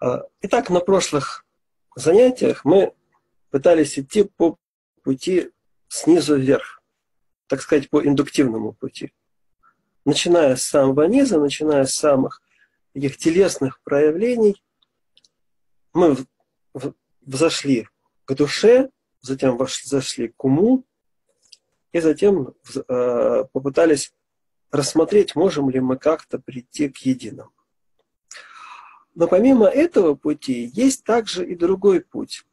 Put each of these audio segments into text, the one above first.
А, итак, на прошлых занятиях мы пытались идти по пути снизу вверх, так сказать, по индуктивному пути. Начиная с самого низа, начиная с самых таких телесных проявлений, мы взошли к душе, затем зашли к уму, и затем э, попытались рассмотреть, можем ли мы как-то прийти к единому. Но помимо этого пути есть также и другой путь.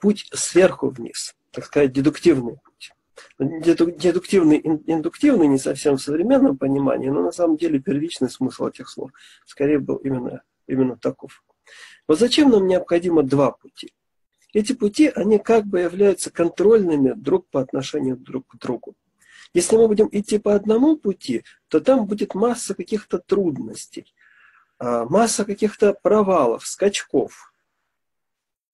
Путь сверху вниз, так сказать, дедуктивный путь. Дедуктивный, индуктивный не совсем в современном понимании, но на самом деле первичный смысл этих слов скорее был именно, именно таков. Вот зачем нам необходимо два пути? Эти пути, они как бы являются контрольными друг по отношению друг к другу. Если мы будем идти по одному пути, то там будет масса каких-то трудностей, масса каких-то провалов, скачков.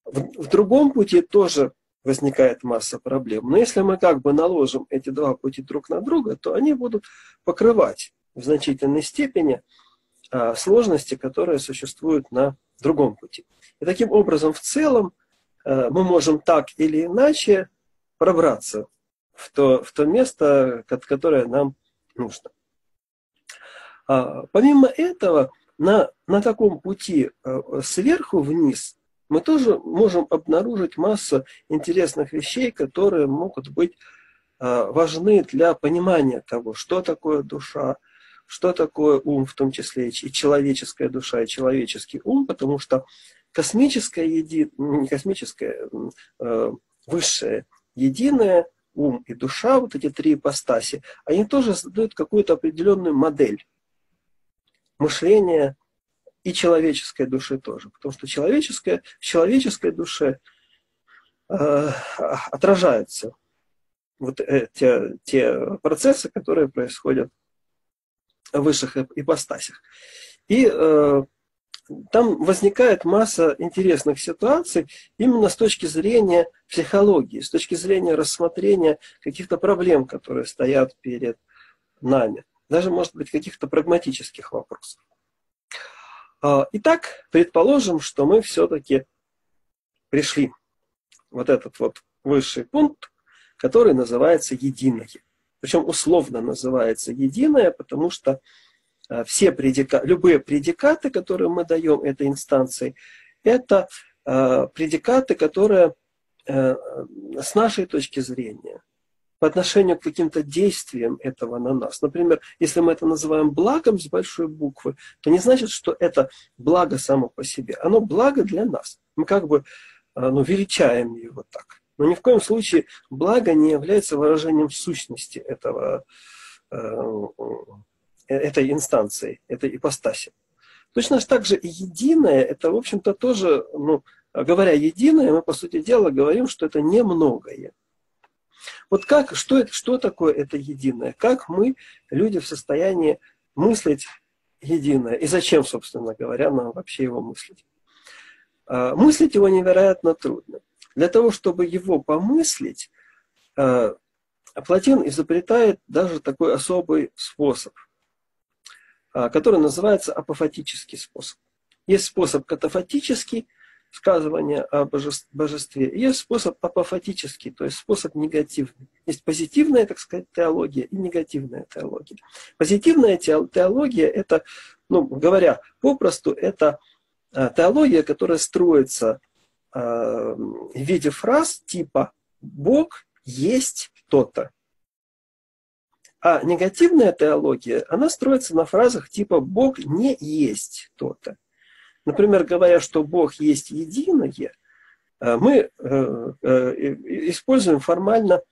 В, в другом пути тоже возникает масса проблем. Но если мы как бы наложим эти два пути друг на друга, то они будут покрывать в значительной степени а, сложности, которые существуют на другом пути. И таким образом, в целом, а, мы можем так или иначе пробраться в то, в то место, которое нам нужно. А, помимо этого, на, на таком пути а, сверху вниз мы тоже можем обнаружить массу интересных вещей, которые могут быть а, важны для понимания того, что такое душа, что такое ум, в том числе и человеческая душа, и человеческий ум, потому что космическое еди... не космическое, высшее единое – ум и душа, вот эти три ипостаси, они тоже создают какую-то определенную модель мышления и человеческой души тоже. Потому что человеческое, в человеческой душе э, отражаются вот э, те, те процессы, которые происходят в высших ипостасях. И э, там возникает масса интересных ситуаций именно с точки зрения психологии, с точки зрения рассмотрения каких-то проблем, которые стоят перед нами, даже, может быть, каких-то прагматических вопросов. А, итак, предположим, что мы все-таки пришли вот этот вот высший пункт, который называется единое. Причем условно называется единое, потому что Э, все предика, любые предикаты, которые мы даем этой инстанции, это э, предикаты, которые э, с нашей точки зрения по отношению к каким-то действиям этого на нас. Например, если мы это называем благом с большой буквы, то не значит, что это благо само по себе. Оно благо для нас. Мы как бы ну, величаем его так. Но ни в коем случае благо не является выражением сущности этого Э, этой инстанции, этой ипостаси. Точно так же и единое, это, в общем-то, тоже, ну, говоря единое, мы, по сути дела, говорим, что это немногое. Вот как, что, что такое это единое? Как мы, люди, в состоянии мыслить единое? И зачем, собственно говоря, нам вообще его мыслить? А, мыслить его невероятно трудно. Для того, чтобы его помыслить, а, Платин изобретает даже такой особый способ – а, который называется апофатический способ. Есть способ катафатический, сказывание о божестве, есть способ апофатический, то есть способ негативный. Есть позитивная, так сказать, теология и негативная теология. Позитивная теология – это, ну, говоря попросту, это а, теология, которая строится а, в виде фраз типа «Бог есть то-то». А негативная теология, она строится на фразах типа «Бог не есть то-то». Например, говоря, что Бог есть единое, э, мы э, э, используем формально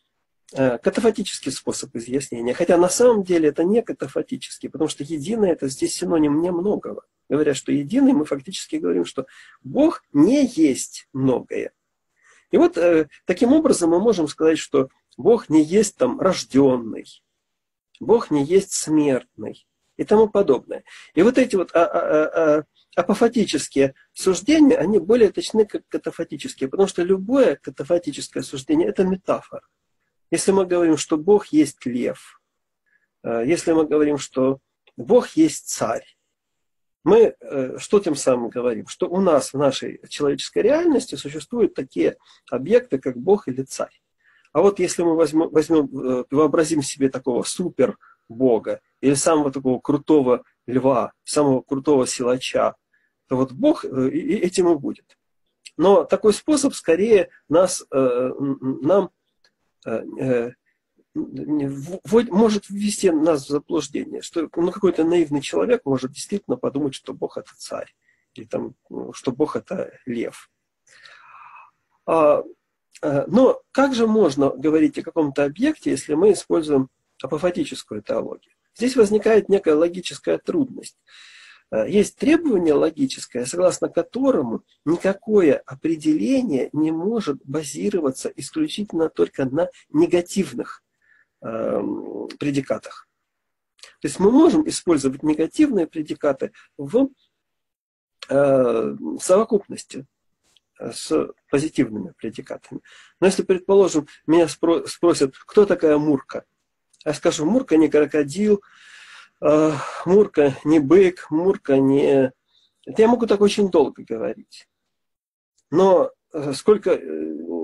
катафатический способ изъяснения. Хотя на самом деле это не катафатический, потому что единое это здесь синоним немногого. Говоря, что единый, мы фактически говорим, что Бог не есть многое. И вот таким образом мы можем сказать, что Бог не есть там рожденный, Бог не есть смертный и тому подобное. И вот эти вот а, а, а, апофатические суждения, они более точны, как катафатические, потому что любое катафатическое суждение – это метафора. Если мы говорим, что Бог есть лев, если мы говорим, что Бог есть царь, мы э, что тем самым говорим? Что у нас в нашей человеческой реальности существуют такие объекты, как Бог или Царь. А вот если мы возьмем, возьмем э, вообразим себе такого супер Бога или самого такого крутого льва, самого крутого силача, то вот Бог э, этим и будет. Но такой способ скорее нас, нам может ввести нас в заблуждение, что ну, какой-то наивный человек может действительно подумать, что Бог это царь, или там, ну, что Бог это лев. А, но как же можно говорить о каком-то объекте, если мы используем апофатическую теологию? Здесь возникает некая логическая трудность. А, есть требование логическое, согласно которому никакое определение не может базироваться исключительно только на негативных Эм, предикатах. То есть мы можем использовать негативные предикаты в э, совокупности э, с позитивными предикатами. Но если, предположим, меня спросят, кто такая Мурка, я скажу, Мурка не крокодил, э, Мурка не бык, Мурка не... Это я могу так очень долго говорить. Но сколько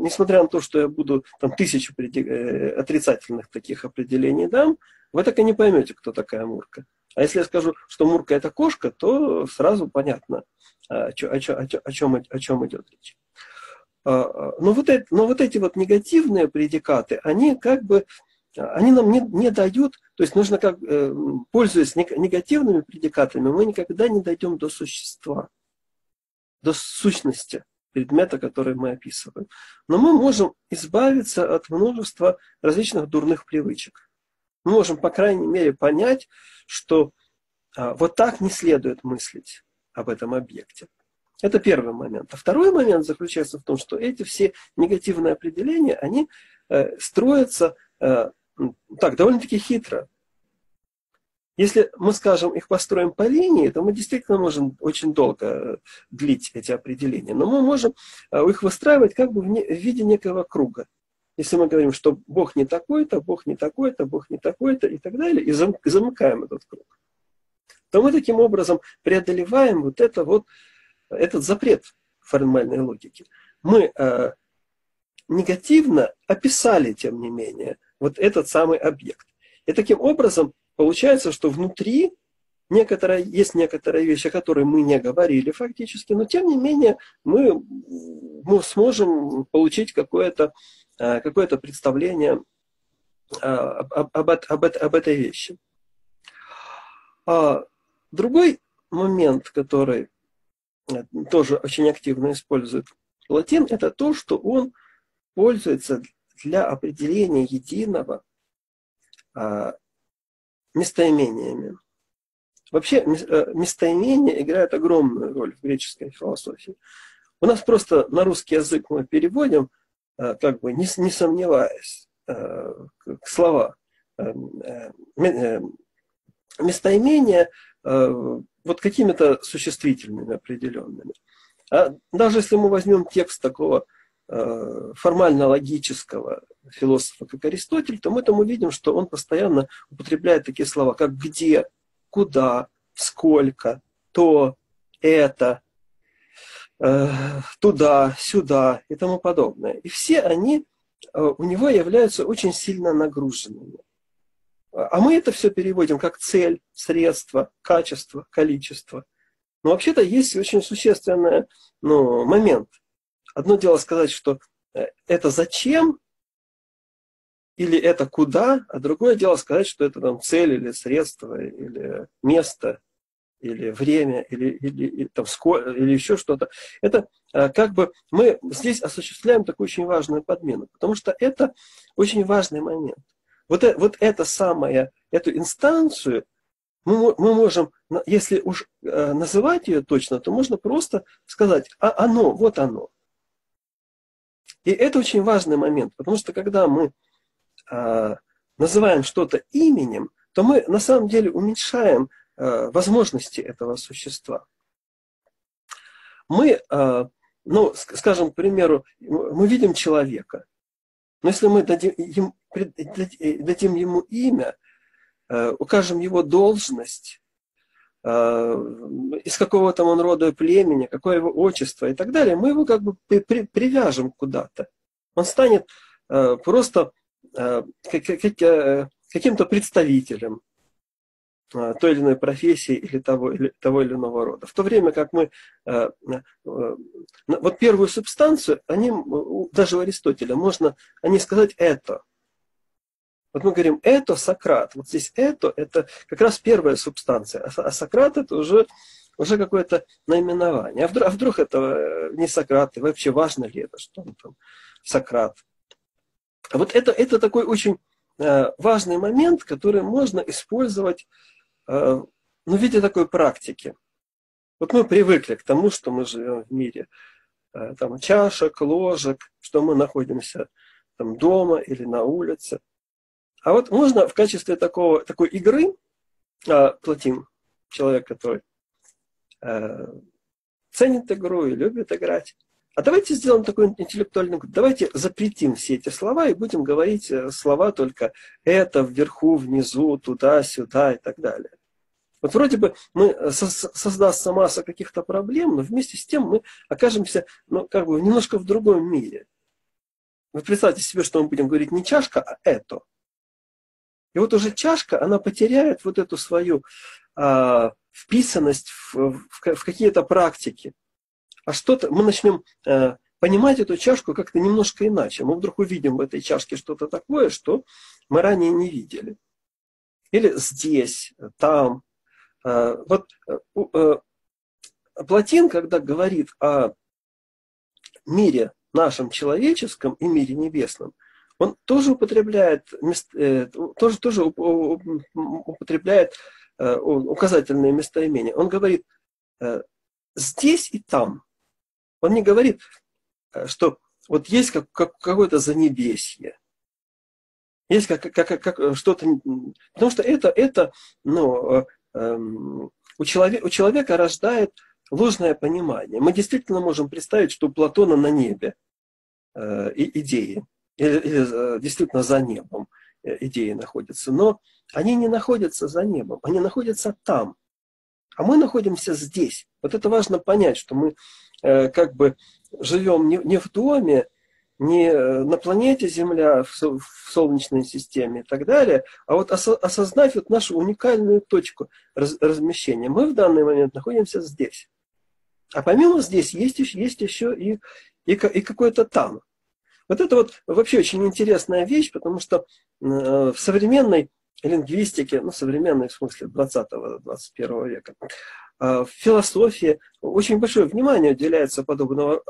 несмотря на то, что я буду там тысячу э, отрицательных таких определений дам, вы так и не поймете, кто такая Мурка. А если я скажу, что Мурка это кошка, то сразу понятно, о, чем, о, чем, о, чем, о чем идет речь. А, а, но вот, это, но вот эти вот негативные предикаты, они как бы, они нам не, не дают, то есть нужно как, э, пользуясь негативными предикатами, мы никогда не дойдем до существа, до сущности предмета, который мы описываем. Но мы можем избавиться от множества различных дурных привычек. Мы можем, по крайней мере, понять, что а, вот так не следует мыслить об этом объекте. Это первый момент. А второй момент заключается в том, что эти все негативные определения, они э, строятся э, так, довольно-таки хитро. Если мы, скажем, их построим по линии, то мы действительно можем очень долго э, длить эти определения. Но мы можем э, их выстраивать как бы в, не, в виде некого круга. Если мы говорим, что Бог не такой-то, Бог не такой-то, Бог не такой-то и так далее, и замыкаем этот круг, то мы таким образом преодолеваем вот, это вот этот запрет формальной логики. Мы э, негативно описали, тем не менее, вот этот самый объект. И таким образом Получается, что внутри некоторая, есть некоторые вещи, о которых мы не говорили фактически, но тем не менее мы, мы сможем получить какое-то э, какое представление э, об, об, об, об этой вещи. А другой момент, который э, тоже очень активно использует латин, это то, что он пользуется для определения единого местоимениями. Вообще э, местоимения играют огромную роль в греческой философии. У нас просто на русский язык мы переводим, э, как бы не, не сомневаясь, э, слова. Местоимения вот какими-то существительными определенными. А даже если мы возьмем текст такого формально-логического философа, как Аристотель, то мы там увидим, что он постоянно употребляет такие слова, как где, куда, сколько, то, это, э, туда, сюда и тому подобное. И все они э, у него являются очень сильно нагруженными. А мы это все переводим как цель, средство, качество, количество. Но вообще-то есть очень существенный ну, момент – Одно дело сказать, что э, это зачем или это куда, а другое дело сказать, что это там цель или средство, или место, или время, или, или, или, там, сколько, или еще что-то. Это э, как бы мы здесь осуществляем такую очень важную подмену, потому что это очень важный момент. Вот, э, вот это самое, эту инстанцию мы, мы можем, если уж называть ее точно, то можно просто сказать, а оно, вот оно. И это очень важный момент, потому что когда мы э, называем что-то именем, то мы на самом деле уменьшаем э, возможности этого существа. Мы, э, ну, скажем, к примеру, мы видим человека, но если мы дадим, ему, дадим ему имя, э, укажем его должность, из какого там он рода и племени, какое его отчество и так далее, мы его как бы при, привяжем куда-то. Он станет просто каким-то представителем той или иной профессии или того, или того или иного рода. В то время как мы вот первую субстанцию, они, даже у Аристотеля, можно они сказать это – вот мы говорим это Сократ. Вот здесь это это как раз первая субстанция. А, а Сократ это уже, уже какое-то наименование. А вдруг, а вдруг это э, не Сократ, и вообще важно ли это, что он там Сократ. А вот это, это такой очень э, важный момент, который можно использовать э, ну, в виде такой практики. Вот мы привыкли к тому, что мы живем в мире там, чашек, ложек, что мы находимся там, дома или на улице – а вот можно в качестве такого, такой игры э, платим человек, который э, ценит игру и любит играть. А давайте сделаем такой интеллектуальный Давайте запретим все эти слова и будем говорить э, слова только это, вверху, внизу, туда, сюда и так далее. Вот вроде бы мы э, создастся масса каких-то проблем, но вместе с тем мы окажемся ну, как бы немножко в другом мире. Вы представьте себе, что мы будем говорить не чашка, а это. И вот уже чашка, она потеряет вот эту свою а, вписанность в, в, в какие-то практики. А что-то мы начнем а, понимать эту чашку как-то немножко иначе. Мы вдруг увидим в этой чашке что-то такое, что мы ранее не видели. Или здесь, там. А, вот а, Платин, когда говорит о мире нашем человеческом и мире небесном, он тоже употребляет, э, тоже, тоже употребляет э, указательные местоимения. Он говорит э, здесь и там. Он не говорит, что вот есть как, как, какое-то занебесье. Есть как, как, как что-то... Потому что это, это ну, эм, у, человека, у человека рождает ложное понимание. Мы действительно можем представить, что у Платона на небе э, идеи или, или э, действительно за небом э, идеи находятся. Но они не находятся за небом, они находятся там. А мы находимся здесь. Вот это важно понять, что мы э, как бы живем не, не в доме, не э, на планете Земля, в, в Солнечной системе и так далее, а вот осо, осознать вот нашу уникальную точку раз, размещения. Мы в данный момент находимся здесь. А помимо здесь есть, есть еще и, и, и какое-то там. Вот это вот вообще очень интересная вещь, потому что э, в современной лингвистике, ну, современной в смысле 20-21 века, э, в философии очень большое внимание уделяется подобного,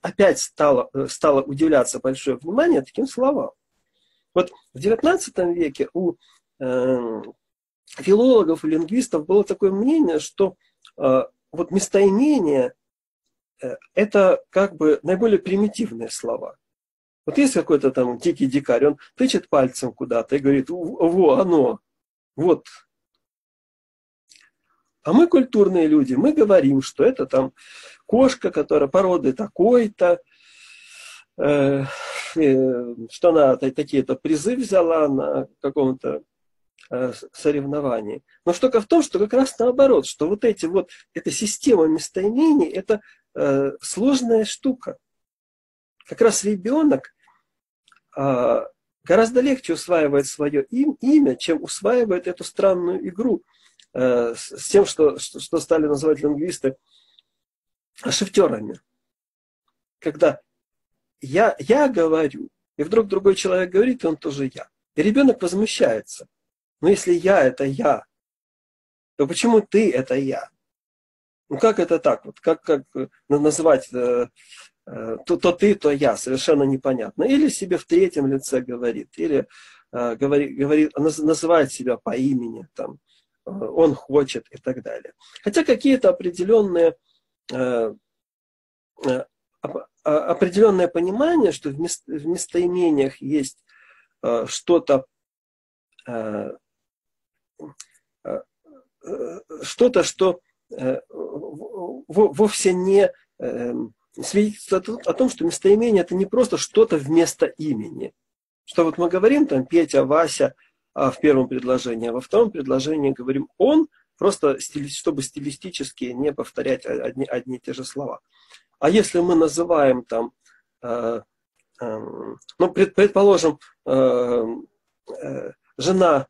опять стало, э, стало уделяться большое внимание таким словам. Вот в XIX веке у э, филологов и лингвистов было такое мнение, что э, вот местоимение э, это как бы наиболее примитивные слова. Вот есть какой-то там дикий дикарь, он тычет пальцем куда-то и говорит, во, оно, вот. А мы культурные люди, мы говорим, что это там кошка, которая породы такой-то, э, э, что она такие-то призы взяла на каком-то э, соревновании. Но штука в том, что как раз наоборот, что вот эти вот, эта система местоимений, это э, сложная штука. Как раз ребенок гораздо легче усваивает свое имя, чем усваивает эту странную игру э, с тем, что, что стали называть лингвисты шифтерами. Когда я, я говорю, и вдруг другой человек говорит, и он тоже я. И ребенок возмущается. Но если я это я, то почему ты это я? Ну как это так? Вот как, как называть э, Э, то, то ты, то я, совершенно непонятно. Или себе в третьем лице говорит, или э, говорит, говорит, называет себя по имени, там, э, он хочет и так далее. Хотя какие-то определенные э, э, определенное понимание, что в, мест, в местоимениях есть э, что-то э, э, что-то, что э, вовсе не э, свидетельствует о том, что местоимение это не просто что-то вместо имени. Что вот мы говорим там Петя, Вася а в первом предложении, а во втором предложении говорим он, просто стили, чтобы стилистически не повторять одни, одни и те же слова. А если мы называем там, э, э, ну, пред, предположим, э, э, жена,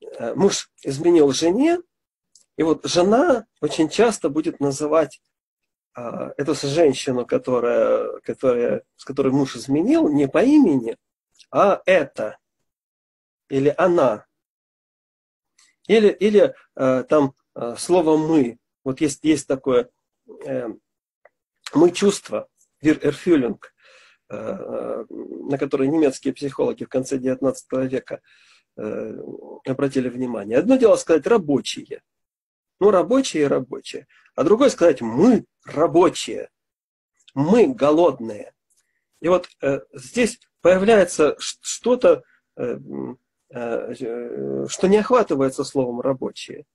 э, муж изменил жене, и вот жена очень часто будет называть эту женщину, которая, которая, с которой муж изменил, не по имени, а это или она. Или, или э, там э, слово мы. Вот есть, есть такое э, мы чувства, вир эрфюлинг, э, э, на который немецкие психологи в конце XIX века э, обратили внимание. Одно дело сказать рабочие. Ну, рабочие и рабочие. А другое сказать мы рабочие. Мы голодные. И вот э, здесь появляется что-то, э, э, что не охватывается словом рабочие.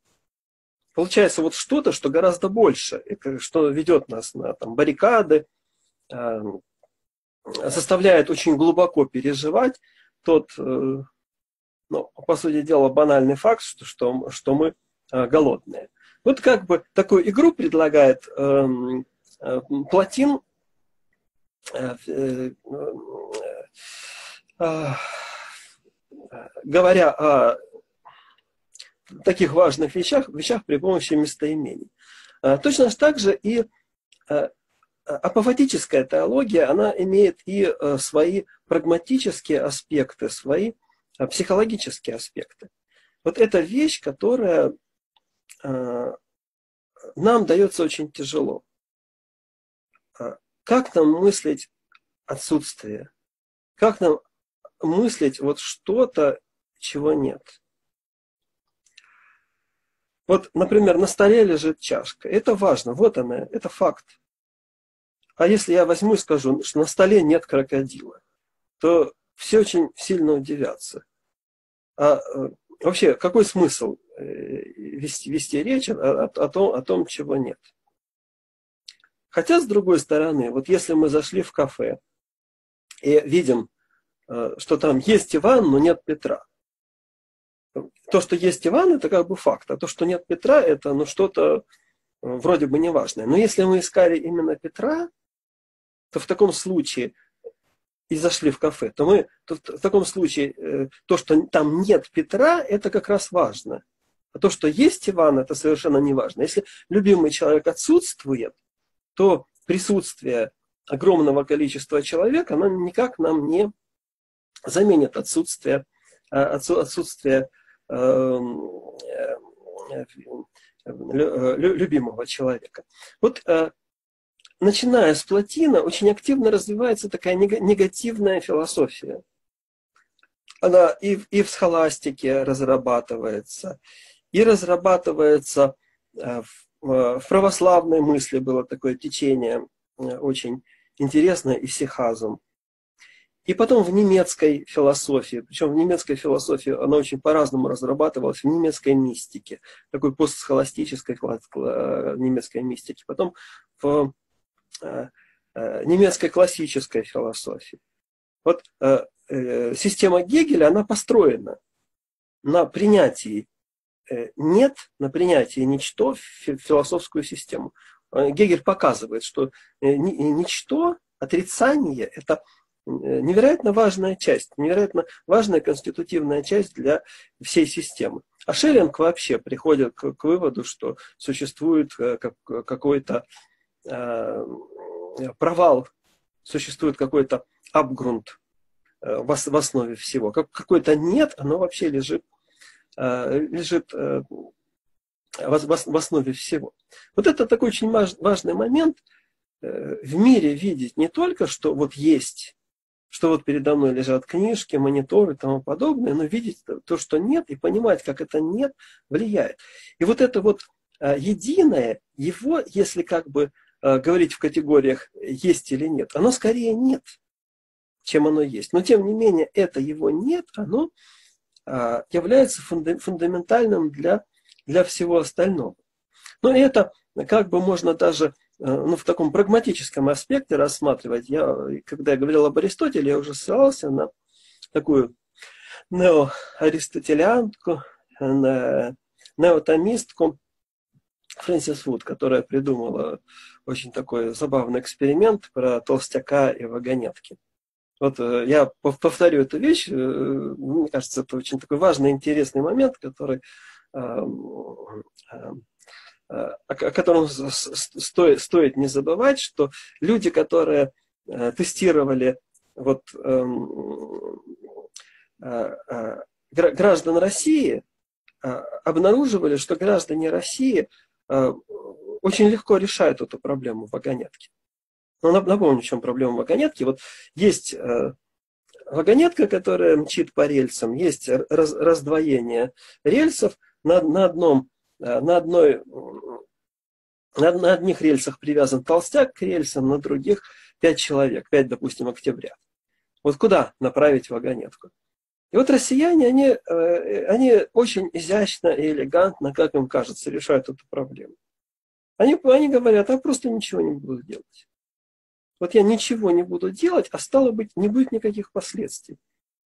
Получается вот что-то, что гораздо больше, что ведет нас на там, баррикады, э, заставляет очень глубоко переживать тот, э, ну, по сути дела, банальный факт, что, что, что мы э, голодные. Вот как бы такую игру предлагает эм, э, Платин, э, э, э, говоря о таких важных вещах, вещах при помощи местоимений. Точно так же и апофатическая теология, она имеет и свои прагматические аспекты, свои психологические аспекты. Вот это вещь, которая нам дается очень тяжело. Как нам мыслить отсутствие? Как нам мыслить вот что-то, чего нет? Вот, например, на столе лежит чашка. Это важно. Вот она, это факт. А если я возьму и скажу, что на столе нет крокодила, то все очень сильно удивятся. А э, вообще, какой смысл э, вести, вести речь о, о, о, том, о том, чего нет? Хотя, с другой стороны, вот если мы зашли в кафе и видим, э, что там есть Иван, но нет Петра, то, что есть Иван, это как бы факт, а то, что нет Петра, это ну, что-то э, вроде бы неважное. Но если мы искали именно Петра, то в таком случае и зашли в кафе, то мы то в таком случае э, то, что там нет Петра, это как раз важно. А то, что есть Иван, это совершенно не важно. Если любимый человек отсутствует, то присутствие огромного количества человек, оно никак нам не заменит отсутствие, э, отсутствие Эм, э, любимого человека. Вот э, начиная с Платина, очень активно развивается такая негативная философия. Она и, и в схоластике разрабатывается, и разрабатывается э, в, в православной мысли было такое течение очень интересное, исихазм. И потом в немецкой философии, причем в немецкой философии она очень по-разному разрабатывалась, в немецкой мистике, такой постсхоластической немецкой мистике, потом в э, э, немецкой классической философии. Вот э, система Гегеля, она построена на принятии нет, на принятии ничто в философскую систему. Гегель показывает, что ничто, отрицание – это Э, невероятно важная часть, невероятно важная конститутивная часть для всей системы. А Шеллинг вообще приходит к, выводу, что существует э, какой-то э, провал, существует какой-то апгрунт э, в, в основе всего. Как, какой-то нет, оно вообще лежит, э, лежит э, в, основе всего. Вот это такой очень важный момент э, в мире видеть не только, что вот есть что вот передо мной лежат книжки, мониторы и тому подобное, но видеть то, что нет, и понимать, как это нет, влияет. И вот это вот единое, его, если как бы говорить в категориях есть или нет, оно скорее нет, чем оно есть. Но тем не менее, это его нет, оно является фундаментальным для, для всего остального. Но это как бы можно даже Э, ну, в таком прагматическом аспекте рассматривать. Я, когда я говорил об Аристотеле, я уже ссылался на такую неоаристотелианку, на неотомистку Фрэнсис Вуд, которая придумала очень такой забавный эксперимент про толстяка и вагонетки. Вот э, я повторю эту вещь, э, мне кажется, это очень такой важный, интересный момент, который, эм, э, о котором стоит, стоит не забывать, что люди, которые тестировали вот, эм, граждан России, обнаруживали, что граждане России очень легко решают эту проблему вагонетки. Ну, напомню, в чем проблема вагонетки. Вот есть э, вагонетка, которая мчит по рельсам, есть раз, раздвоение рельсов на, на одном, э, на одной, на, на одних рельсах привязан толстяк к рельсам, на других пять человек, пять, допустим, октября. Вот куда направить вагонетку? И вот россияне, они, э, они очень изящно и элегантно, как им кажется, решают эту проблему. Они, они говорят, а просто ничего не буду делать. Вот я ничего не буду делать, а стало быть, не будет никаких последствий.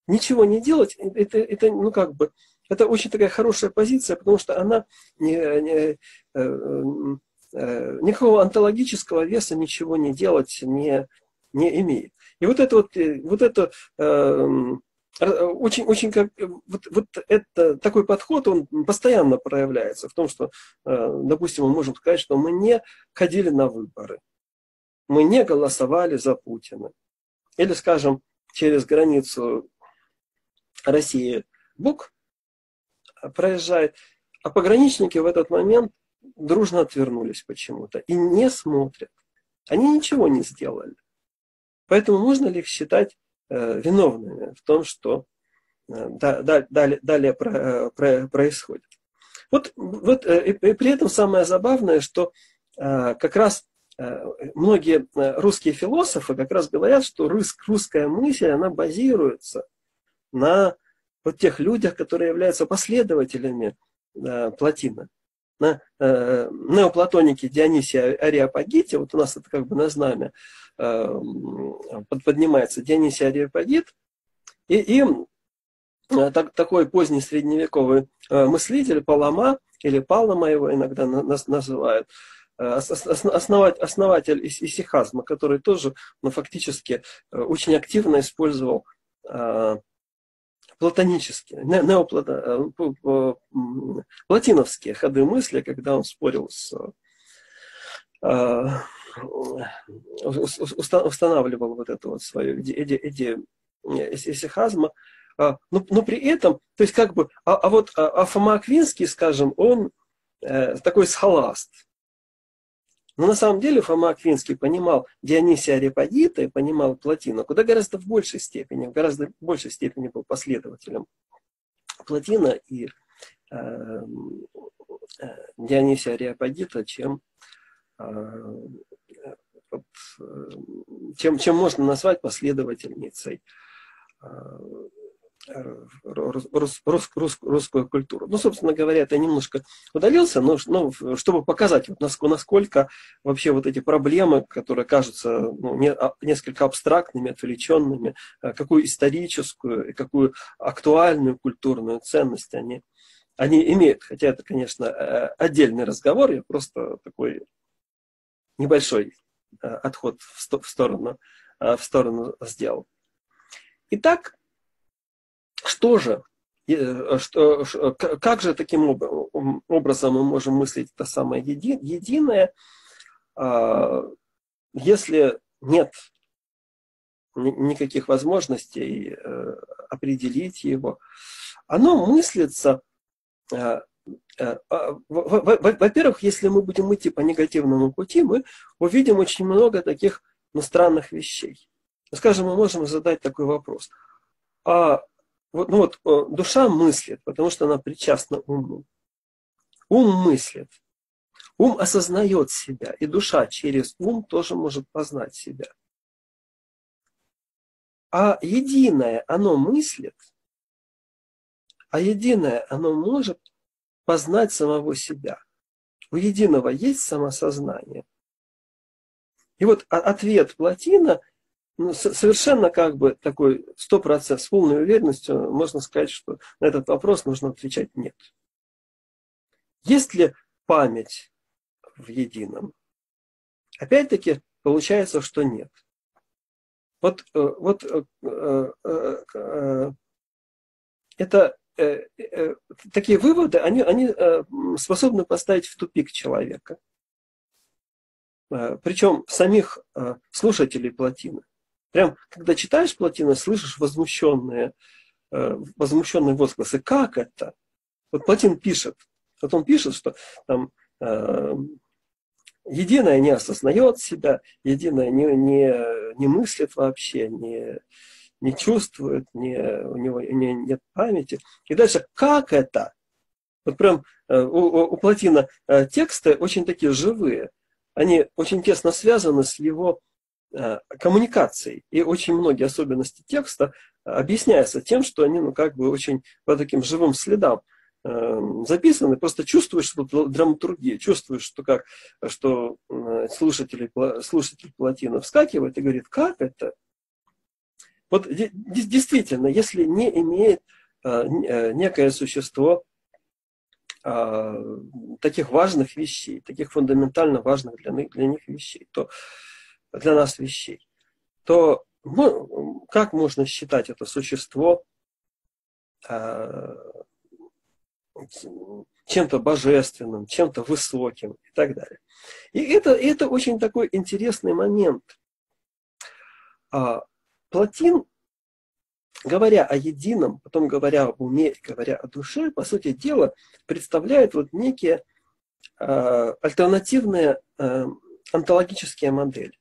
Ничего не делать, это, это ну как бы, это очень такая хорошая позиция, потому что она не, не, э, э, никакого онтологического веса ничего не делать не, не имеет. И вот это вот, э, вот это э, очень, очень как, вот, вот это, такой подход, он постоянно проявляется в том, что, э, допустим, мы можем сказать, что мы не ходили на выборы мы не голосовали за Путина. Или, скажем, через границу России Бук проезжает, а пограничники в этот момент дружно отвернулись почему-то и не смотрят. Они ничего не сделали. Поэтому можно ли их считать э, виновными в том, что э, да, да, далее, далее про, э, про, происходит? Вот, вот э, и, при этом самое забавное, что э, как раз многие э, русские философы как раз говорят, что русская мысль, она базируется на вот тех людях, которые являются последователями э, Платина. На э, неоплатонике Дионисия Ариапагите, вот у нас это как бы на знамя э, поднимается Дионисий Ариапагит, и, и э, так, такой поздний средневековый э, мыслитель Палама, или Палама его иногда называют, Э, основать, основатель исихазма, который тоже ну, фактически э, очень активно использовал э, платонические, неоплата, платиновские ходы мысли, когда он спорил с устанавливал вот эту вот свою идею, исихазма, но, но при этом, то есть как бы, а, а вот а, а Аквинский, скажем, он такой схоласт, но на самом деле Фома Аквинский понимал Дионисия Арепагита и понимал Платина куда гораздо в большей степени, в гораздо большей степени был последователем Платина и э, э Дионисия Ареопагита, чем, э, э, чем, чем можно назвать последовательницей. Э, рус, рус, рус, русскую культуру. Ну, собственно говоря, это немножко удалился, но, но чтобы показать, вот насколько вообще вот эти проблемы, которые кажутся ну, не, а, несколько абстрактными, отвлеченными, а, какую историческую и какую актуальную культурную ценность они, они имеют. Хотя это, конечно, э, отдельный разговор, я просто такой небольшой э, отход в сторону, э, в сторону сделал. Итак, что же, э, что, как же таким образом мы можем мыслить это самое еди, единое, а, если нет никаких возможностей э, определить его? Оно мыслится, э, а, во-первых, если мы будем идти по негативному пути, мы увидим очень много таких ну, странных вещей. Скажем, мы можем задать такой вопрос. А вот, ну вот э, душа мыслит, потому что она причастна уму. Ум мыслит. Ум осознает себя, и душа через ум тоже может познать себя. А единое оно мыслит, а единое оно может познать самого себя. У единого есть самосознание. И вот ответ Платина совершенно как бы такой сто процентов с полной уверенностью можно сказать, что на этот вопрос нужно отвечать нет. Есть ли память в едином? Опять-таки, получается, что нет. Вот, э, вот э, э, это такие выводы, они, они способны поставить в тупик человека. Причем самих слушателей плотины. Прям, когда читаешь плотину, слышишь возмущенные, возмущенные возгласы. Как это? Вот Платин пишет. Вот он пишет, что там единое не осознает себя, единое не, не, не мыслит вообще, не, не чувствует, не, у него не, нет памяти. И дальше, как это? Вот прям э, у, у Платина э, тексты очень такие живые. Они очень тесно связаны с его э, коммуникацией. И очень многие особенности текста объясняются тем, что они ну, как бы очень по таким живым следам Эм, записаны, просто чувствуешь, что драматургия, чувствуешь, что как, что слушатель, слушатель плотина вскакивает и говорит, как это? Вот действительно, если не имеет э, э, некое существо а, таких важных вещей, таких фундаментально важных для для них вещей, то для нас вещей, то как можно считать это существо а, чем-то божественным, чем-то высоким и так далее. И это, это очень такой интересный момент. А, Платин, говоря о едином, потом говоря об уме, говоря о душе, по сути дела, представляет вот некие а, альтернативные а, онтологические модели.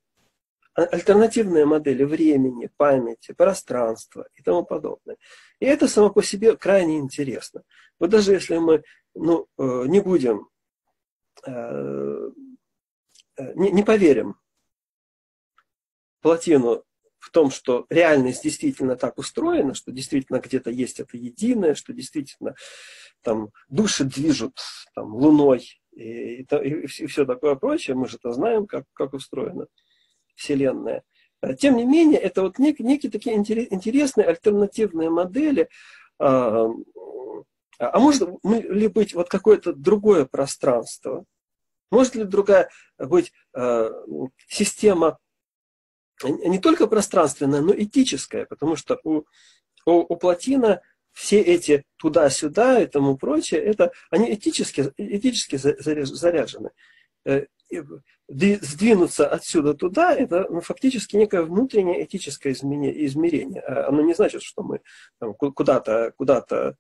А, альтернативные модели времени, памяти, пространства и тому подобное. И это само по себе крайне интересно. Вот даже если мы ну, э, не будем, э, э, не, не поверим Платину в том, что реальность действительно так устроена, что действительно где-то есть это единое, что действительно там души движут там, луной и, и, и, и все такое прочее, мы же это знаем, как, как устроена Вселенная. Тем не менее, это вот нек, некие такие интересные альтернативные модели, а, а, а может ли быть вот какое-то другое пространство? Может ли другая быть э, система не только пространственная, но этическая? Потому что у, у, у Платина все эти туда-сюда и тому прочее, это, они этически, этически заряжены. Э, сдвинуться отсюда туда, это ну, фактически некое внутреннее этическое измерение. А оно не значит, что мы куда-то куда то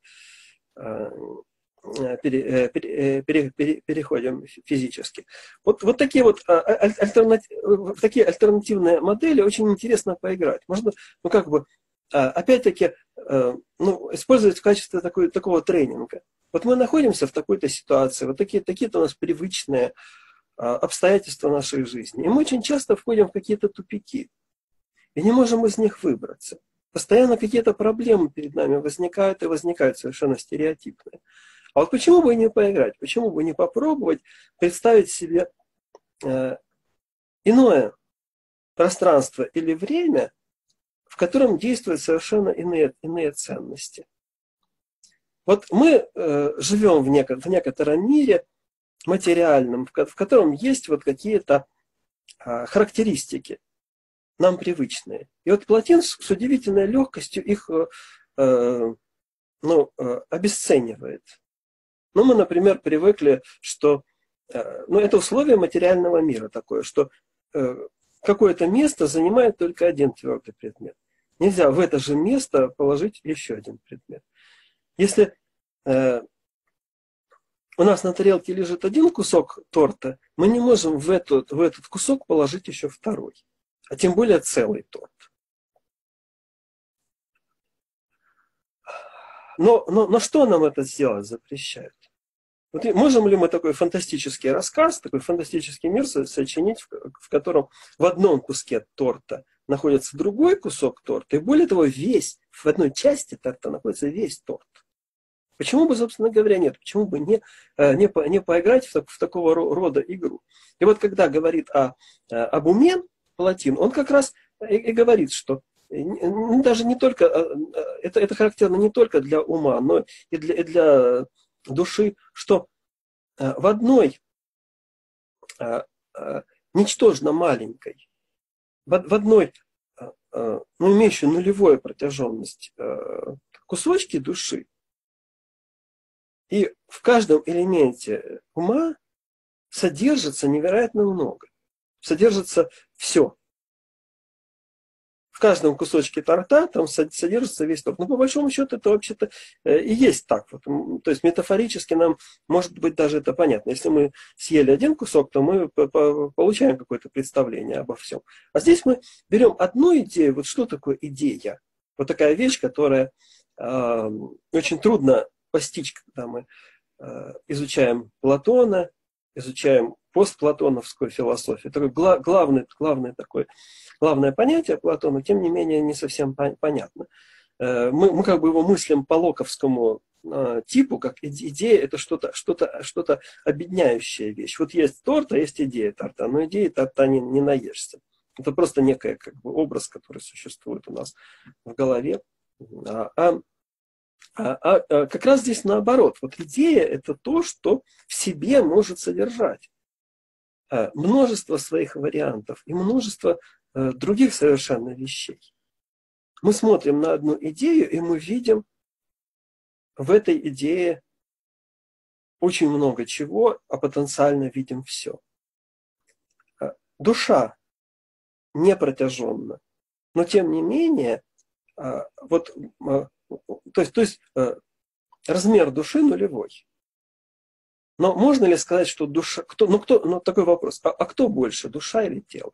Э, пере, э, пере, пере, пере, переходим физически. Вот, вот такие вот а, а, альтернатив, такие альтернативные модели очень интересно поиграть. Можно, ну как бы, а, опять-таки, э, ну, использовать в качестве такой, такого тренинга. Вот мы находимся в такой-то ситуации, вот такие, такие-то у нас привычные обстоятельства нашей жизни. И мы очень часто входим в какие-то тупики. И не можем из них выбраться. Постоянно какие-то проблемы перед нами возникают и возникают совершенно стереотипные. А вот почему бы не поиграть? Почему бы не попробовать представить себе э, иное пространство или время, в котором действуют совершенно иные, иные ценности? Вот мы э, живем в, неко, в некотором мире материальном, в, котором есть вот какие-то э, характеристики, нам привычные. И вот Платин с удивительной легкостью их э, э, ну, э, обесценивает. Ну, мы, например, привыкли, что ну, это условие материального мира такое, что какое-то место занимает только один твердый предмет. Нельзя в это же место положить еще один предмет. Если у нас на тарелке лежит один кусок торта, мы не можем в этот, в этот кусок положить еще второй а тем более целый торт. Но, но, но что нам это сделать запрещают? Вот можем ли мы такой фантастический рассказ, такой фантастический мир сочинить, в, в котором в одном куске торта находится другой кусок торта, и более того, весь, в одной части торта находится весь торт. Почему бы, собственно говоря, нет? Почему бы не, э, не, не поиграть в, в такого рода игру? И вот когда говорит о, э, об уме, Палатин, он как раз и, и говорит, что ну, даже не только, э, э, это, это характерно не только для ума, но и для, и для души, что в одной ничтожно маленькой, в одной, ну, имеющей нулевую протяженность кусочки души, и в каждом элементе ума содержится невероятно много. Содержится все. В каждом кусочке торта там содержится весь торт. Но по большому счету это вообще-то э, и есть так. Вот. То есть метафорически нам может быть даже это понятно. Если мы съели один кусок, то мы получаем какое-то представление обо всем. А здесь мы берем одну идею. Вот что такое идея? Вот такая вещь, которая э, очень трудно постичь, когда мы э, изучаем Платона, изучаем постплатоновскую философию. Такое гла- главное, главное, такое, главное понятие Платона, тем не менее, не совсем понятно. Э, мы, мы как бы его мыслим по локовскому э, типу, как идея это что-то что -то, что -то объединяющая вещь. Вот есть торт, а есть идея торта, но идеи торта не, не наешься. Это просто некий как бы, образ, который существует у нас в голове. А, а а, а, а как раз здесь наоборот. Вот идея – это то, что в себе может содержать а, множество своих вариантов и множество а, других совершенно вещей. Мы смотрим на одну идею, и мы видим в этой идее очень много чего, а потенциально видим все. А, душа не протяженна, но тем не менее, а, вот то есть, то есть э, размер души нулевой. Но можно ли сказать, что душа... Кто, ну, кто, ну, такой вопрос. А, а кто больше, душа или тело?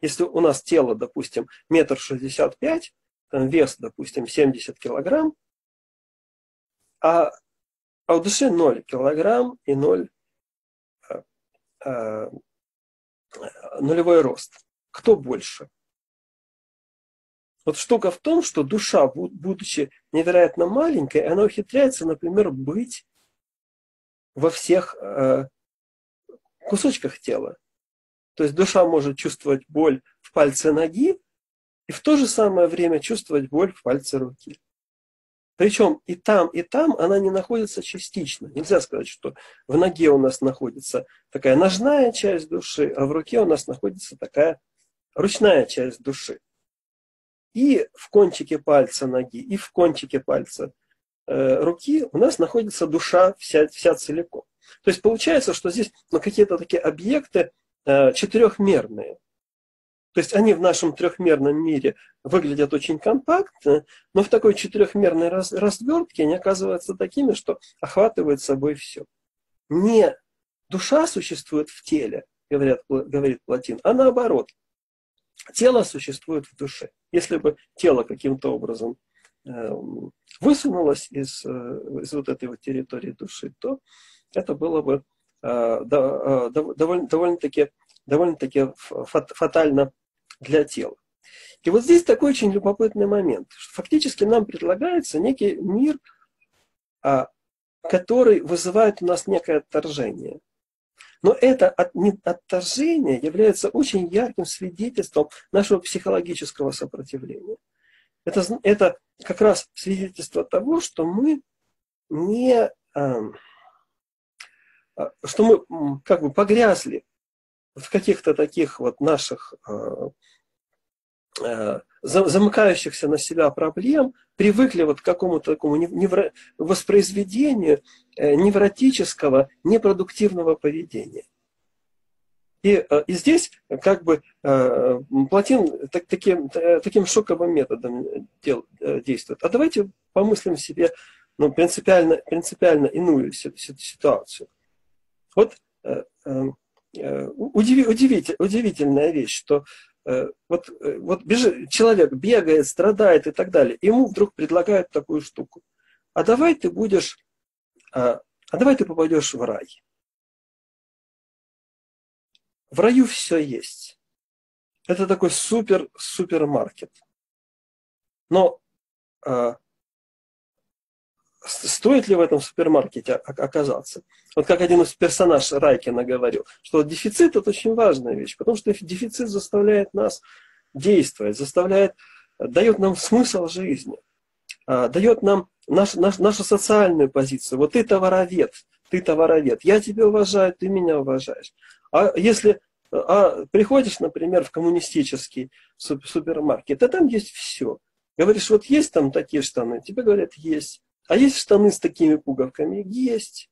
Если у нас тело, допустим, метр шестьдесят пять, вес, допустим, 70 килограмм, а, а у души 0 килограмм и 0 а, а, нулевой рост. Кто больше? Вот штука в том, что душа, будучи невероятно маленькой, она ухитряется, например, быть во всех э, кусочках тела. То есть душа может чувствовать боль в пальце ноги и в то же самое время чувствовать боль в пальце руки. Причем и там, и там она не находится частично. Нельзя сказать, что в ноге у нас находится такая ножная часть души, а в руке у нас находится такая ручная часть души и в кончике пальца ноги, и в кончике пальца э, руки у нас находится душа вся, вся целиком. То есть получается, что здесь ну, какие-то такие объекты э, четырехмерные. То есть они в нашем трехмерном мире выглядят очень компактно, но в такой четырехмерной раз, развертке они оказываются такими, что охватывают собой все. Не душа существует в теле, говорят, говорит Платин, а наоборот – тело существует в душе. Если бы тело каким-то образом эм, высунулось из, э, из вот этой вот территории души, то это было бы э, э, довольно, довольно-таки довольно-таки фатально для тела. И вот здесь такой очень любопытный момент, что фактически нам предлагается некий мир, а, который вызывает у нас некое отторжение – но это отторжение является очень ярким свидетельством нашего психологического сопротивления. Это, это как раз свидетельство того, что мы не эм, а, что мы как бы погрязли в каких-то таких вот наших э, замыкающихся на себя проблем, привыкли вот к какому-то такому невро... воспроизведению э, невротического, непродуктивного поведения. И, э, и здесь как бы э, Платин так, таким, таким шоковым методом дел, действует. А давайте помыслим себе ну, принципиально, принципиально иную ситуацию. Вот удивитель, удивительная вещь, что вот, э, вот бежит, человек бегает, страдает и так далее. Ему вдруг предлагают такую штуку. А давай ты будешь, а, а давай ты попадешь в рай. В раю все есть. Это такой супер супермаркет. Но а, стоит ли в этом супермаркете оказаться? Вот как один из персонаж Райкина говорил, что дефицит – это очень важная вещь, потому что дефицит заставляет нас действовать, заставляет, дает нам смысл жизни, а, дает нам наш, наш, нашу социальную позицию. Вот ты товаровед, ты товаровед. Я тебя уважаю, ты меня уважаешь. А если а приходишь, например, в коммунистический супермаркет, а там есть все. Говоришь, вот есть там такие штаны? Тебе говорят, есть. А есть штаны с такими пуговками? Есть.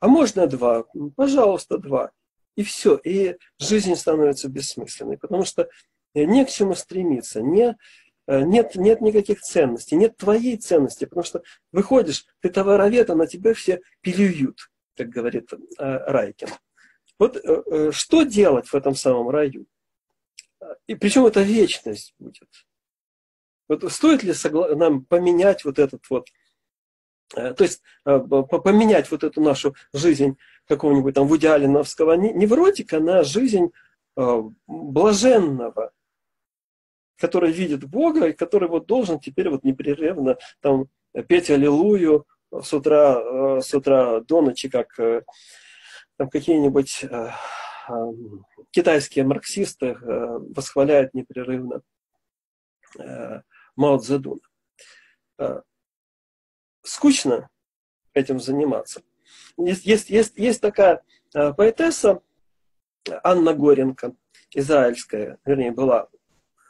А можно два? Пожалуйста, два. И все. И жизнь становится бессмысленной, потому что не к чему стремиться, не, э, нет, нет никаких ценностей, нет твоей ценности, потому что выходишь, ты товаровед, а на тебя все пилюют, как говорит э, Райкин. Вот э, э, что делать в этом самом раю? И причем это вечность будет. Вот стоит ли нам поменять вот этот вот, э, то есть поменять вот эту нашу жизнь какого-нибудь там Вудиалиновского невротика на жизнь блаженного, который видит Бога и который вот должен теперь вот непрерывно там петь Аллилуйю с утра, с утра до ночи, как там какие-нибудь э, э, китайские марксисты э, восхваляют непрерывно э, Мао Цзэдуна. Э, скучно этим заниматься. Есть, есть, есть, есть такая э, поэтесса Анна Горенко, израильская, вернее, была,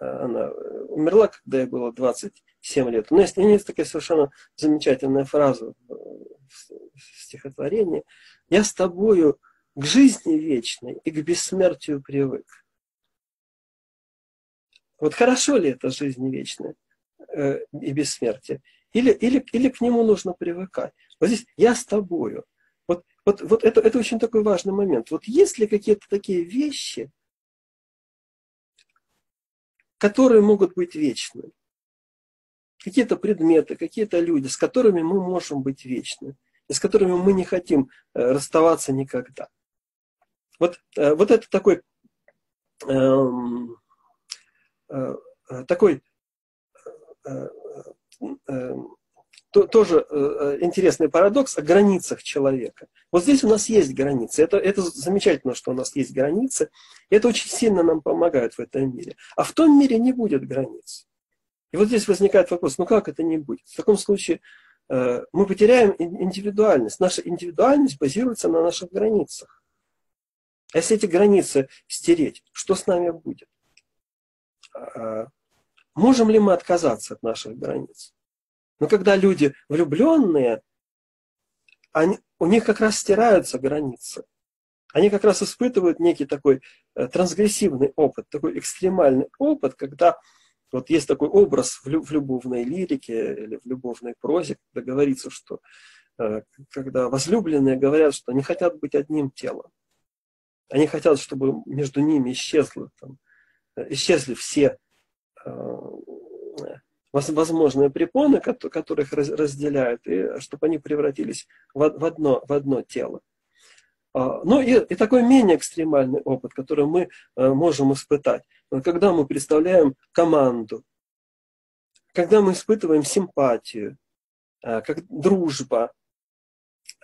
э, она умерла, когда ей было 27 лет. Но есть, есть такая совершенно замечательная фраза в стихотворении – я с тобою к жизни вечной и к бессмертию привык. Вот хорошо ли это жизнь вечная э, и бессмертие? Или, или, или к нему нужно привыкать? Вот здесь я с тобою. Вот, вот, вот это, это очень такой важный момент. Вот есть ли какие-то такие вещи, которые могут быть вечны? Какие-то предметы, какие-то люди, с которыми мы можем быть вечны и с которыми мы не хотим э, расставаться никогда. Вот, э, вот это такой, эм, э, такой тоже интересный парадокс о границах человека. Вот здесь у нас есть границы. Это, это замечательно, что у нас есть границы. Это очень сильно нам помогает в этом мире. А в том мире не будет границ. И вот здесь возникает вопрос, ну как это не будет? В таком случае Э, мы потеряем индивидуальность. Наша индивидуальность базируется на наших границах. А если эти границы стереть, что с нами будет? Можем ли мы отказаться от наших границ? Но когда люди влюбленные, они, у них как раз стираются границы. Они как раз испытывают некий такой э, трансгрессивный опыт, такой экстремальный опыт, когда вот есть такой образ в, любовной лирике или в любовной прозе, когда говорится, что э, когда возлюбленные говорят, что они хотят быть одним телом. Они хотят, чтобы между ними исчезло, там, э, исчезли все возможные препоны, которых разделяют, и чтобы они превратились в одно, в одно тело. А, ну и, и такой менее экстремальный опыт, который мы э, можем испытать, когда мы представляем команду, когда мы испытываем симпатию, э, как дружба,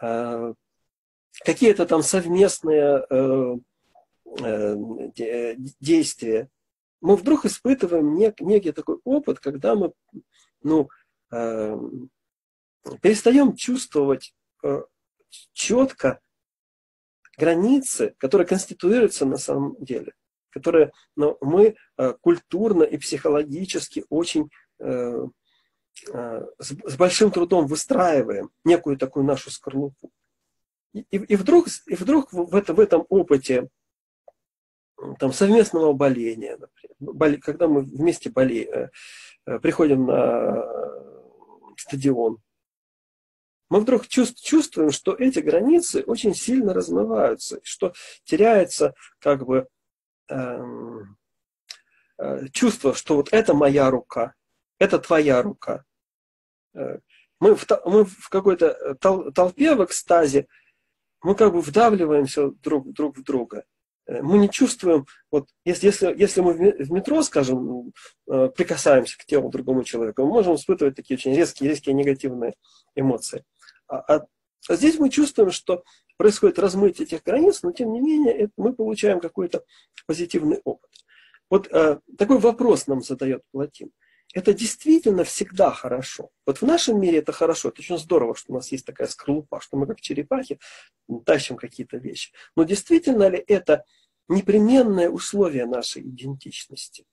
э, какие-то там совместные действия, мы вдруг испытываем нек, некий такой опыт, когда мы ну, перестаем чувствовать четко границы, которые конституируются на самом деле, которые ну, мы э, культурно и психологически очень э, э, с, с большим трудом выстраиваем некую такую нашу скорлупу. И, и, вдруг, и вдруг в, это, в этом опыте там, совместного боления, например, когда мы вместе болеем, приходим на стадион, мы вдруг чувствуем, что эти границы очень сильно размываются, что теряется как бы эм, э, чувство, что вот это моя рука, это твоя рука. Э, мы в, мы в какой-то толпе в экстазе, мы как бы вдавливаемся друг, друг в друга. Э, мы не чувствуем, вот если, если, если мы в метро, скажем, э, прикасаемся к телу другому человеку, мы можем испытывать такие очень резкие, резкие негативные эмоции. А, а, а здесь мы чувствуем, что происходит размытие этих границ, но тем не менее мы получаем какой-то позитивный опыт. Вот э, такой вопрос нам задает Платин. Это действительно всегда хорошо. Вот в нашем мире это хорошо, это очень здорово, что у нас есть такая скорлупа, что мы как черепахи тащим какие-то вещи. Но действительно ли это непременное условие нашей идентичности?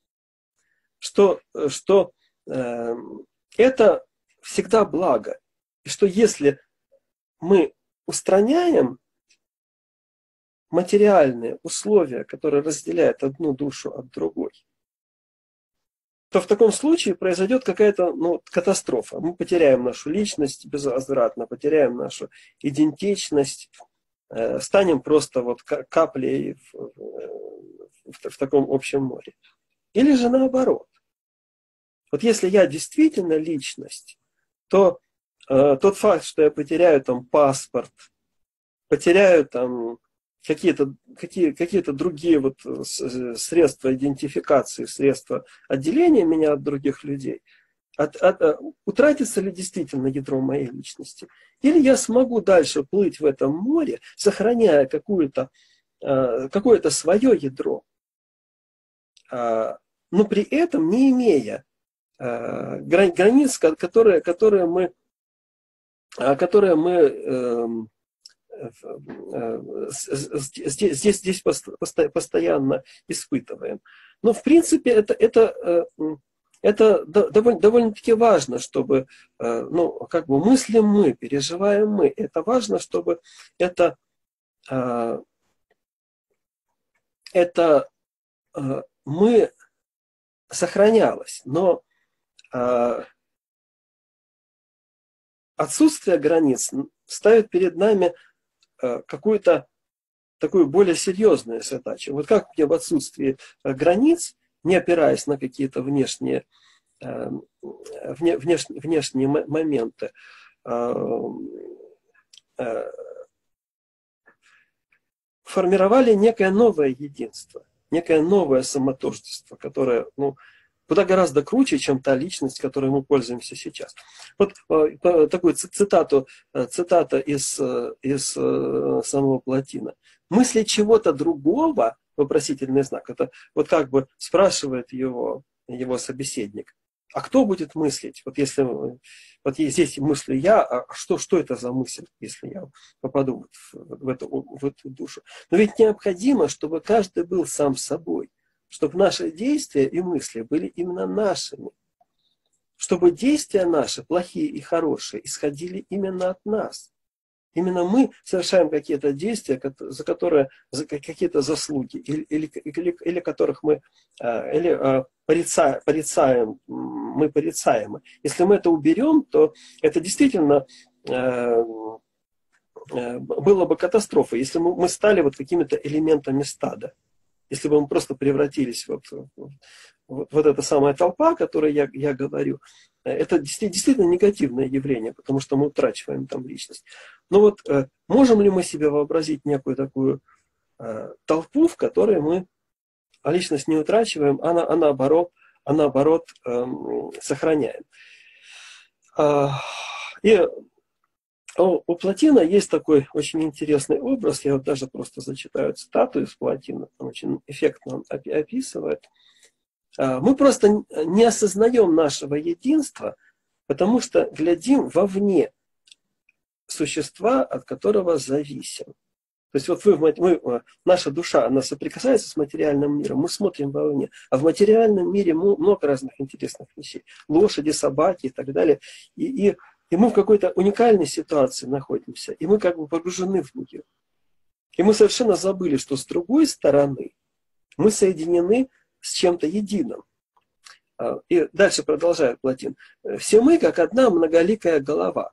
Что, что э, это всегда благо. И что если мы устраняем материальные условия, которые разделяют одну душу от другой, то в таком случае произойдет какая-то ну, катастрофа. Мы потеряем нашу личность безвозвратно, потеряем нашу идентичность, э, станем просто вот каплей в, в, в таком общем море. Или же наоборот. Вот если я действительно личность, то э, тот факт, что я потеряю там паспорт, потеряю там какие-то какие, какие-то другие вот э, э, средства идентификации, средства отделения меня от других людей, от, от, э, утратится ли действительно ядро моей личности? Или я смогу дальше плыть в этом море, сохраняя какую-то, какое-то свое ядро, но при этом не имея границ, которые, которые мы, которые мы эм, здесь, здесь, здесь постоянно испытываем. Но в принципе это, это, э, это довольно, довольно-таки важно, чтобы, э, ну, как бы мыслим мы, переживаем мы. Это важно, чтобы это, э, это мы сохранялось. Но отсутствие границ ставит перед нами какую-то такую более серьезную задачу. Вот как мне в отсутствии э, границ, не опираясь на какие-то внешние, э, вне, внешние моменты, формировали некое новое единство, некое новое самотождество, которое ну, куда гораздо круче, чем та личность, которой мы пользуемся сейчас. Вот э, такую цитату, э, цитата из, э, из самого Платина. Мысли чего-то другого, вопросительный знак, это вот как бы спрашивает его, его собеседник. А кто будет мыслить? Вот если вот здесь мыслю я, а что, что это за мысль, если я попаду в, в, эту, в эту душу? Но ведь необходимо, чтобы каждый был сам собой чтобы наши действия и мысли были именно нашими. Чтобы действия наши, плохие и хорошие, исходили именно от нас. Именно мы совершаем какие-то действия, за которые за какие-то заслуги, или, или, или, или которых мы а, или, а, порицаем, порицаем, мы порицаемы. Если мы это уберем, то это действительно э, было бы катастрофой, если мы, мы стали вот какими-то элементами стада если бы мы просто превратились вот, вот, вот эта самая толпа, о которой я, я говорю, это действительно негативное явление, потому что мы утрачиваем там личность. Но вот э, можем ли мы себе вообразить некую такую э, толпу, в которой мы личность не утрачиваем, а, на, а наоборот, а наоборот эм, сохраняем. А, и у Платина есть такой очень интересный образ, я вот даже просто зачитаю цитату из Платина, он очень эффектно он описывает. А, мы просто не осознаем нашего единства, потому что глядим вовне существа, от которого зависим. То есть вот вы, мы, наша душа, она соприкасается с материальным миром, мы смотрим вовне. А в материальном мире много разных интересных вещей. Лошади, собаки и так далее. И, и и мы в какой-то уникальной ситуации находимся, и мы как бы погружены в нее. И мы совершенно забыли, что с другой стороны мы соединены с чем-то единым. А, и дальше продолжает Платин. Все мы как одна многоликая голова.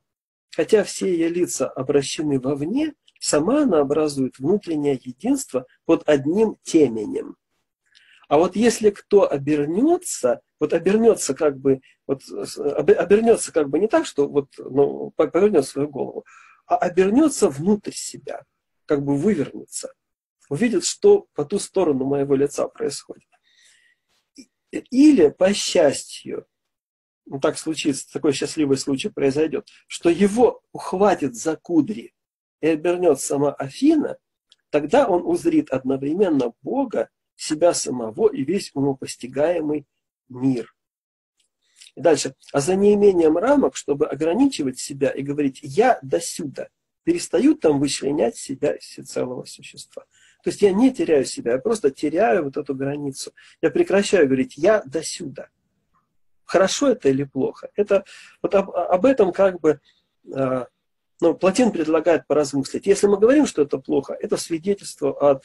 Хотя все ее лица обращены вовне, сама она образует внутреннее единство под одним теменем. А вот если кто обернется, вот обернется как бы, вот обернется как бы не так, что вот ну, повернет свою голову, а обернется внутрь себя, как бы вывернется, увидит, что по ту сторону моего лица происходит. Или, по счастью, ну, так случится, такой счастливый случай произойдет, что его ухватит за кудри и обернет сама Афина, тогда он узрит одновременно Бога себя самого и весь умопостигаемый мир. И дальше. А за неимением рамок, чтобы ограничивать себя и говорить «я до сюда», перестаю там вычленять себя из целого существа. То есть я не теряю себя, я просто теряю вот эту границу. Я прекращаю говорить «я до сюда». Хорошо это или плохо? Это, вот об, об этом как бы э, ну, Платин предлагает поразмыслить. Если мы говорим, что это плохо, это свидетельство о,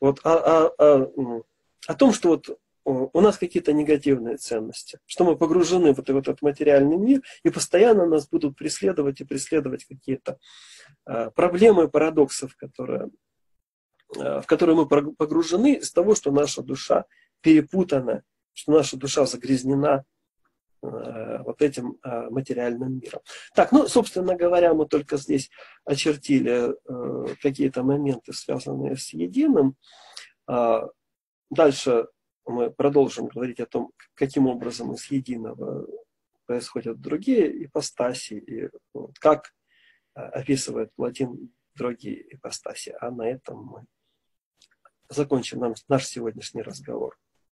вот, о, о, о, о том, что вот у нас какие-то негативные ценности, что мы погружены в вот этот материальный мир, и постоянно нас будут преследовать и преследовать какие-то э, проблемы, парадоксов, которые, э, в которые мы погружены из того, что наша душа перепутана, что наша душа загрязнена э, вот этим материальным миром. Так, ну, собственно говоря, мы только здесь очертили какие-то моменты, связанные с единым. А, дальше мы продолжим говорить о том, каким образом из единого происходят другие ипостаси, и вот, как э, описывает Платин другие ипостаси. А на этом мы закончим наш сегодняшний разговор.